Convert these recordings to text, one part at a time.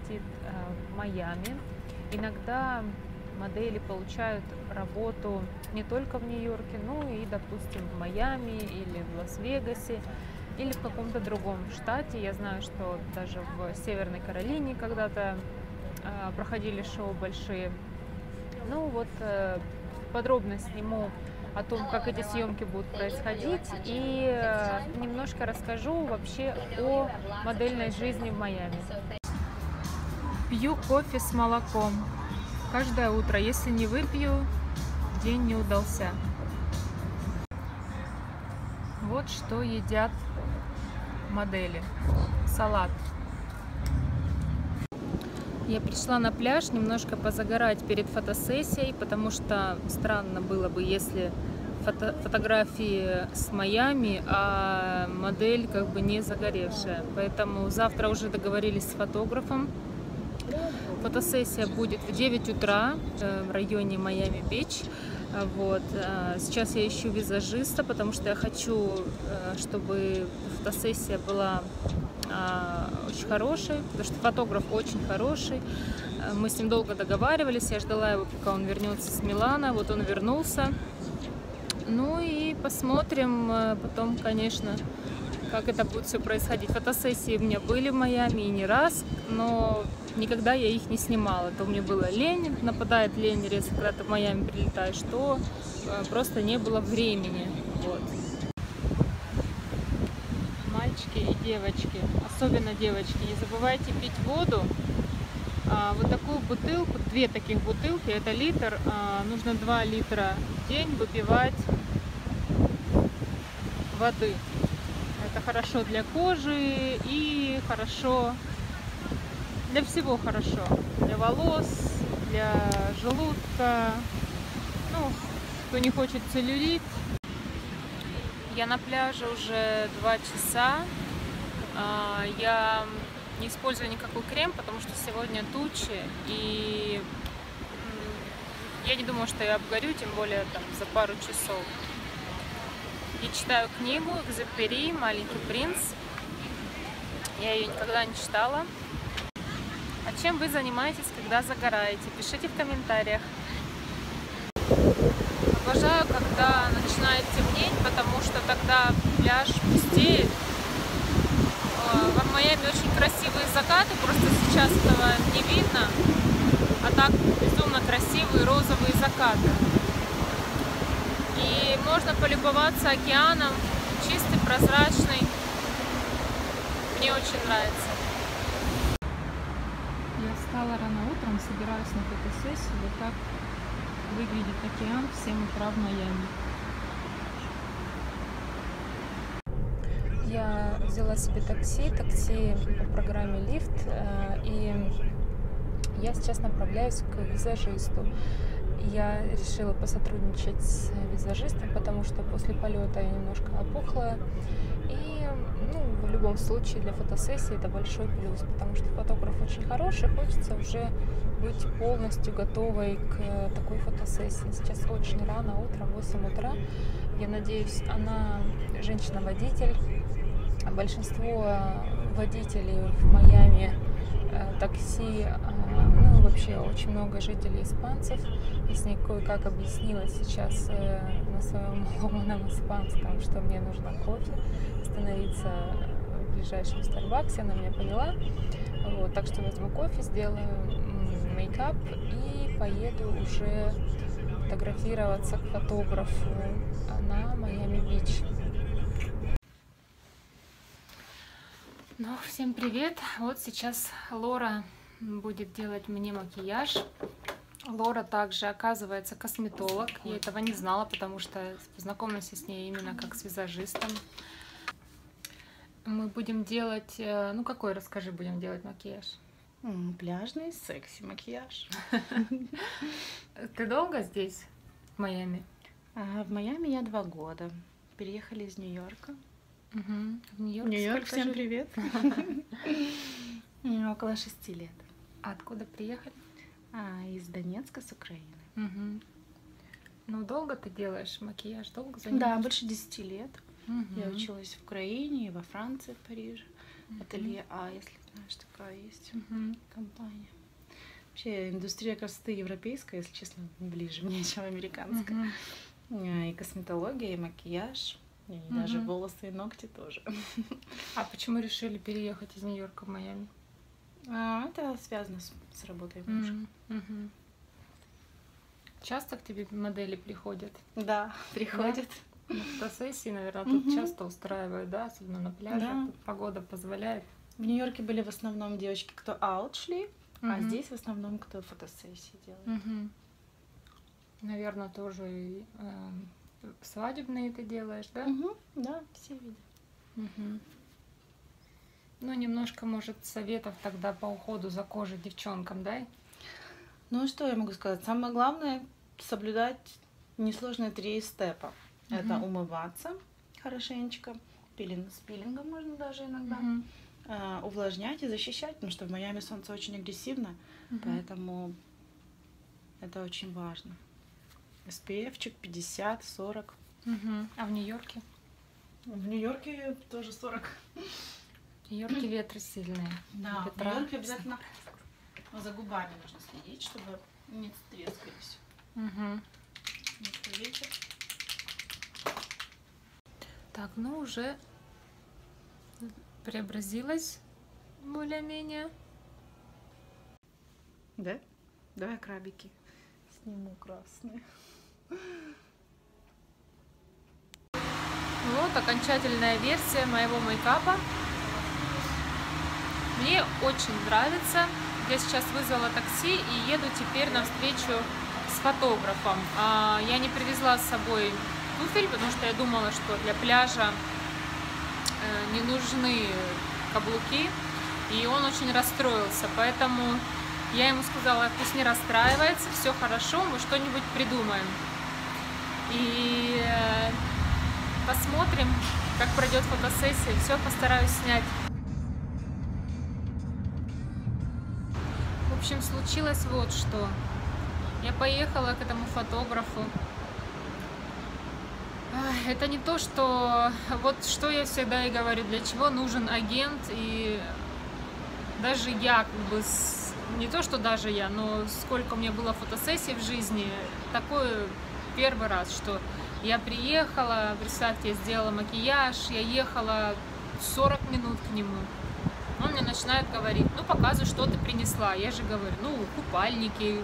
летит э, в Майами. Иногда модели получают работу не только в Нью-Йорке, но и, допустим, в Майами или в Лас-Вегасе или в каком-то другом штате. Я знаю, что даже в Северной Каролине когда-то э, проходили шоу большие. Ну вот э, подробно сниму о том, как эти съемки будут происходить, и э, немножко расскажу вообще о модельной жизни в Майами. Пью кофе с молоком каждое утро. Если не выпью, день не удался. Вот что едят модели. Салат. Я пришла на пляж немножко позагорать перед фотосессией, потому что странно было бы, если фото фотографии с Майами, а модель как бы не загоревшая. Поэтому завтра уже договорились с фотографом. Фотосессия будет в 9 утра э, в районе Майами-Бич. Вот. А сейчас я ищу визажиста, потому что я хочу, э, чтобы фотосессия была а, очень хороший, потому что фотограф очень хороший. Мы с ним долго договаривались, я ждала его, пока он вернется с Милана. Вот он вернулся. Ну и посмотрим э, потом, конечно, как это будет все происходить. Фотосессии у меня были в Майами и не раз, но никогда я их не снимала. То меня было лень, нападает лень резко, когда ты в Майами прилетаешь, то э, просто не было времени. Вот. Мальчики и девочки, особенно девочки, не забывайте пить воду. А, вот такую бутылку, две таких бутылки, это литр, а, нужно 2 литра в день выпивать воды. Это хорошо для кожи и хорошо для всего хорошо. Для волос, для желудка. Ну, кто не хочет целлюлит. Я на пляже уже два часа. А, я не использую никакой крем, потому что сегодня тучи. И я не думаю, что я обгорю, тем более там за пару часов. Я читаю книгу «Экзепери. Маленький принц». Я ее никогда не читала. А чем вы занимаетесь, когда загораете? Пишите в комментариях. Обожаю, когда начинает темнеть, потому что тогда пляж пустеет. В Майами очень красивые закаты, просто сейчас этого не видно. А так безумно красивые розовые закаты. И можно полюбоваться океаном, чистый, прозрачный. Мне очень нравится. Я встала рано утром, собираюсь на фотосессию. Вот так выглядит океан в 7 утра в Майами. Я взяла себе такси, такси по программе Лифт, э, и я сейчас направляюсь к визажисту я решила посотрудничать с визажистом, потому что после полета я немножко опухла. И ну, в любом случае для фотосессии это большой плюс, потому что фотограф очень хороший, хочется уже быть полностью готовой к такой фотосессии. Сейчас очень рано, утром, 8 утра. Я надеюсь, она женщина-водитель. Большинство водителей в Майами э, такси вообще очень много жителей испанцев. И с ней кое-как объяснила сейчас э, на своем ломаном испанском, что мне нужно кофе, остановиться в ближайшем Старбаксе, она меня поняла. Вот, так что возьму кофе, сделаю мейкап и поеду уже фотографироваться к фотографу на Майами-Бич. Ну, всем привет! Вот сейчас Лора будет делать мне макияж. Лора также, оказывается, косметолог. Я этого не знала, потому что познакомилась с ней именно как с визажистом. Мы будем делать... Э, ну, какой, расскажи, будем делать макияж? Пляжный секси макияж. Ты долго здесь, в Майами? А, в Майами я два года. Переехали из Нью-Йорка. Угу. В Нью-Йорк Нью-Йорк, всем привет. Около шести лет. Откуда приехали? А, из Донецка, с Украины. Угу. Ну, долго ты делаешь макияж? Долго занимаешься? Да, больше десяти лет. Я училась в Украине во Франции, в Париже. Ателье А, если знаешь, такая есть компания. Вообще индустрия красоты европейская, если честно, ближе мне, чем американская. И косметология, и макияж, и даже волосы и ногти тоже. А почему решили переехать из Нью-Йорка в Майами? А, это связано с, с работой мужа. Мгм. Часто к тебе модели приходят? Да, приходит. На фотосессии, наверное, тут Мгм. часто устраивают, да, особенно на пляже. Да. Погода позволяет. В Нью-Йорке были в основном девочки, кто аут шли, а Мгм. здесь в основном кто фотосессии делает. Мгм. Наверное, тоже эм, свадебные ты делаешь, да? Мгм, Да, все виды. Мгм. Ну, немножко, может, советов тогда по уходу за кожей девчонкам, дай? Ну что я могу сказать? Самое главное соблюдать несложные три степа. Это Мгм. умываться хорошенечко, пилинг с пилингом можно даже иногда, Мгм. а, увлажнять и защищать, потому что в Майами солнце очень агрессивно, Мгм. поэтому это очень важно. SPF-чик 50-40. Мгм. А в Нью-Йорке? В Нью-Йорке тоже 40. В Нью-Йорке ветры сильные. Да, в Ветра. Нью-Йорке обязательно за губами нужно следить, чтобы не трескались. Мгм. Если ветер. Так, ну уже преобразилась более-менее. Да? Давай крабики сниму красные. Вот окончательная версия моего мейкапа. Мне очень нравится. Я сейчас вызвала такси и еду теперь на встречу с фотографом. А, Я не привезла с собой туфель, потому что я думала, что для пляжа э, не нужны каблуки. И он очень расстроился, поэтому я ему сказала, пусть не расстраивается, все хорошо, мы что-нибудь придумаем. И э, посмотрим, как пройдет фотосессия. Все постараюсь снять. Общем, случилось вот что. Я поехала к этому фотографу. Это не то, что... Вот что я всегда и говорю, для чего нужен агент. И даже я, как бы, с- не то, что даже я, но сколько у меня было фотосессий в жизни, такое первый раз, что я приехала, представьте, я сделала макияж, я ехала 40 минут к нему. Он мне начинает говорить, ну показывай, что ты принесла. Я же говорю, ну купальники,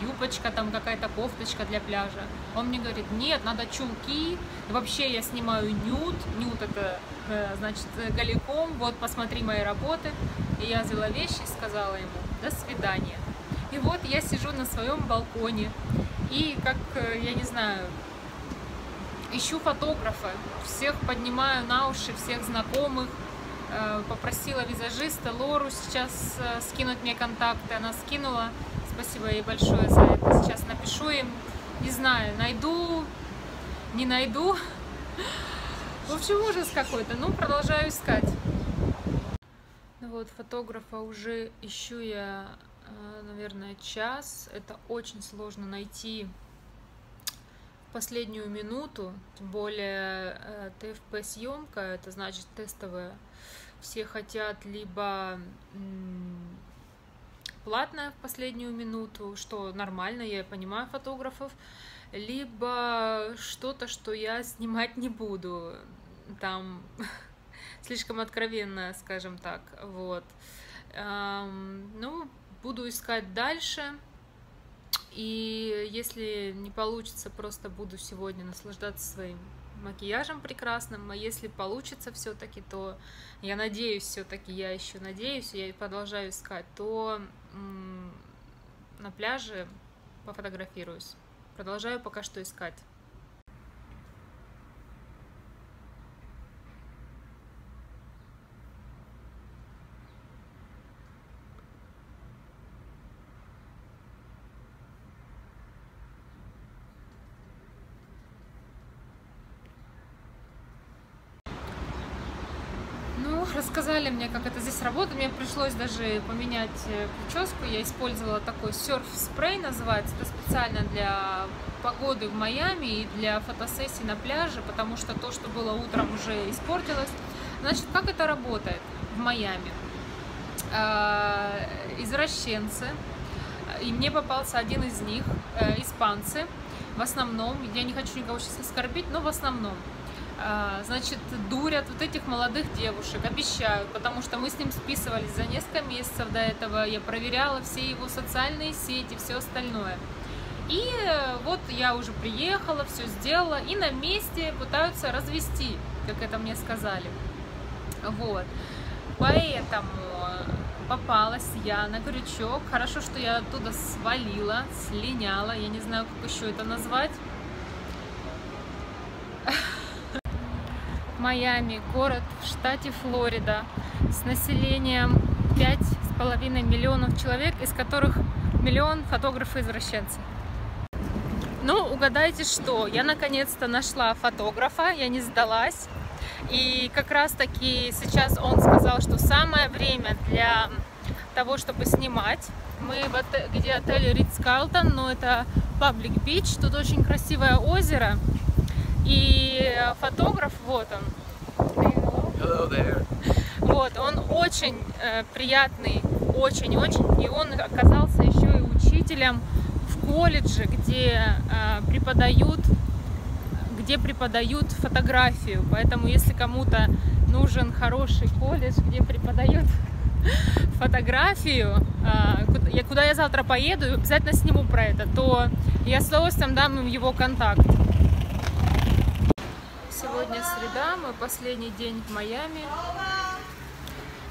юбочка, там какая-то кофточка для пляжа. Он мне говорит, нет, надо чулки. Вообще я снимаю нюд. Нюд это, э, значит, голиком. Вот, посмотри мои работы. И я взяла вещи и сказала ему, до свидания. И вот я сижу на своем балконе. И как, э, я не знаю, ищу фотографа. Всех поднимаю на уши, всех знакомых. Э, Попросила визажиста Лору сейчас э, скинуть мне контакты. Она скинула. Спасибо ей большое за это. Сейчас напишу им. Не знаю, найду, не найду. В общем, ужас какой-то. Ну, продолжаю искать. Ну вот, фотографа уже ищу я, э, наверное, час. Это очень сложно найти последнюю минуту. Тем более э, ТФП-съемка, это значит тестовая. Все хотят либо м, платное в последнюю минуту, что нормально, я понимаю фотографов, либо что-то, что я снимать не буду. Там слишком откровенно, скажем так. Вот. Эм, Ну, буду искать дальше. И если не получится, просто буду сегодня наслаждаться своим макияжем прекрасным. А если получится все-таки, то я надеюсь, все-таки я еще надеюсь, я продолжаю искать, то на пляже пофотографируюсь. Продолжаю пока что искать. Ну, рассказали мне, как это здесь работает. Мне пришлось даже поменять э, прическу. Я использовала такой серф-спрей, называется. Это специально для погоды в Майами и для фотосессий на пляже, потому что то, что было утром, уже испортилось. Значит, как это работает в Майами? А, извращенцы, и мне попался один из них, э, испанцы, в основном, я не хочу никого сейчас оскорбить, но в основном, значит, дурят вот этих молодых девушек, обещают, потому что мы с ним списывались за несколько месяцев до этого, я проверяла все его социальные сети, все остальное. И э, вот я уже приехала, все сделала, и на месте пытаются развести, как это мне сказали. Вот. Поэтому попалась я на крючок. Хорошо, что я оттуда свалила, слиняла. Я не знаю, как еще это назвать. Майами, город в штате Флорида с населением 5,5 миллионов человек, из которых миллион фотографы-извращенцы. Ну, угадайте что, я наконец-то нашла фотографа, я не сдалась. И как раз таки сейчас он сказал, что самое время для того, чтобы снимать. Мы в отель, где отель Ридс Карлтон, но это Паблик Бич, тут очень красивое озеро. И фотограф, вот он. Hello there. Вот, он очень э, приятный, очень-очень, и он оказался еще и учителем в колледже, где э, преподают где преподают фотографию. Поэтому, если кому-то нужен хороший колледж, где преподают фотографию, а, куда я завтра поеду, обязательно сниму про это, то я с удовольствием дам им его контакт. Сегодня среда, мой последний день в Майами.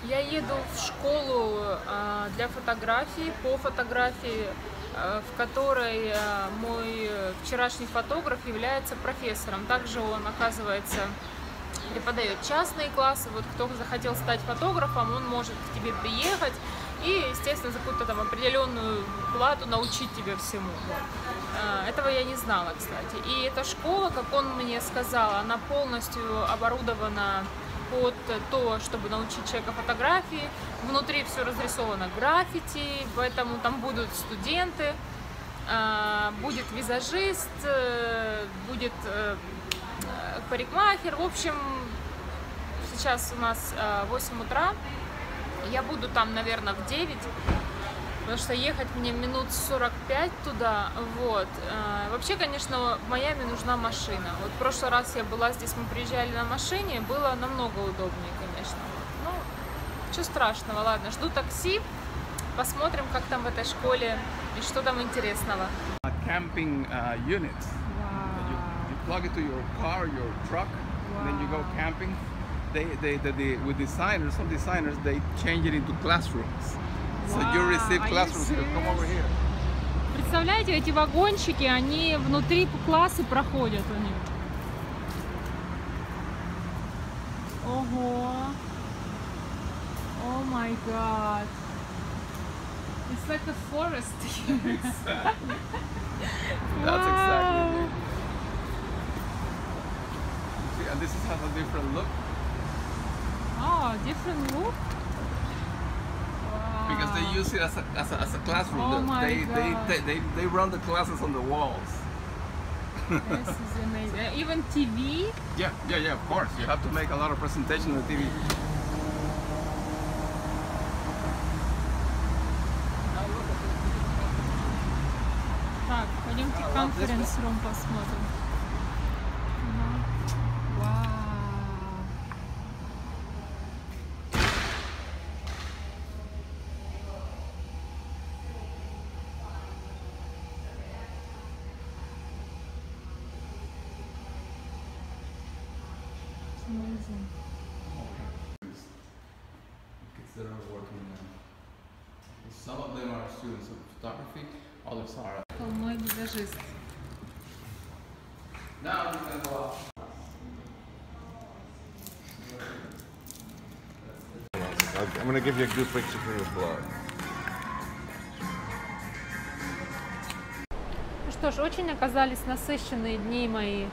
Я еду в школу а, для фотографии, по фотографии Э, в которой э, мой вчерашний фотограф является профессором. Также он, оказывается, преподает частные классы. Вот кто захотел стать фотографом, он может к тебе приехать и, естественно, за какую-то там определенную плату научить тебя всему. Э, этого я не знала, кстати. И эта школа, как он мне сказал, она полностью оборудована под то, чтобы научить человека фотографии. Внутри все разрисовано граффити, поэтому там будут студенты, а, будет визажист, э, будет э, парикмахер. В общем, сейчас у нас 8 э, утра. Я буду там, наверное, в 9 потому что ехать мне минут 45 туда, вот. А, вообще, конечно, в Майами нужна машина. Вот в прошлый раз я была здесь, мы приезжали на машине, было намного удобнее, конечно. Ну, ничего страшного, ладно, жду такси, посмотрим, как там в этой школе и что там интересного. Camping uh, unit. Wow. You, you plug it to your car, your truck, wow. and then you go camping. They, they, they, they, with designers, some designers, they change it into classrooms. So you receive classrooms here. Come over here. Представляете, эти вагончики, они внутри классы проходят у них. Ого! О май гад! It's like a forest here. exactly. That's exactly it. See, and this has a different look. Oh, different look? because they use it as a, as a, as a classroom. Oh my they, God. They, they, they run the classes on the walls. this is amazing. Uh, even TV? Yeah, yeah, yeah, of course. You have to make a lot of presentation on the TV. Так, пойдемте конференц-рум посмотрим. That are working there. Some of them are students of photography, others are. Мой визажист. Now you can go out. I'm to give you a good picture for your blog. Ну что ж, очень оказались насыщенные дни мои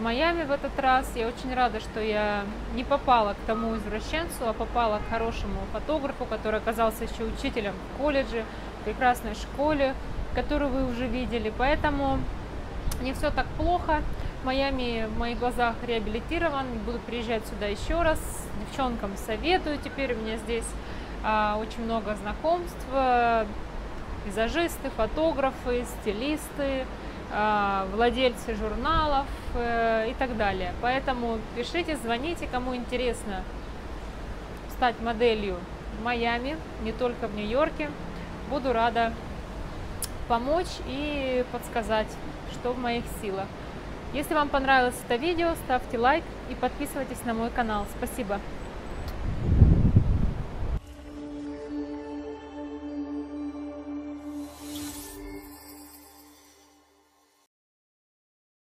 в Майами в этот раз. Я очень рада, что я не попала к тому извращенцу, а попала к хорошему фотографу, который оказался еще учителем в колледже, в прекрасной школе. которую вы уже видели. Поэтому не все так плохо. Майами в моих глазах реабилитирован, буду приезжать сюда еще раз. Девчонкам советую, теперь у меня здесь а, очень много знакомств, э, визажисты, фотографы, стилисты, владельцы журналов а, и так далее. Поэтому пишите, звоните, кому интересно стать моделью в Майами, не только в Нью-Йорке. Буду рада помочь и подсказать, что в моих силах. Если вам понравилось это видео, ставьте лайк и подписывайтесь на мой канал. Спасибо.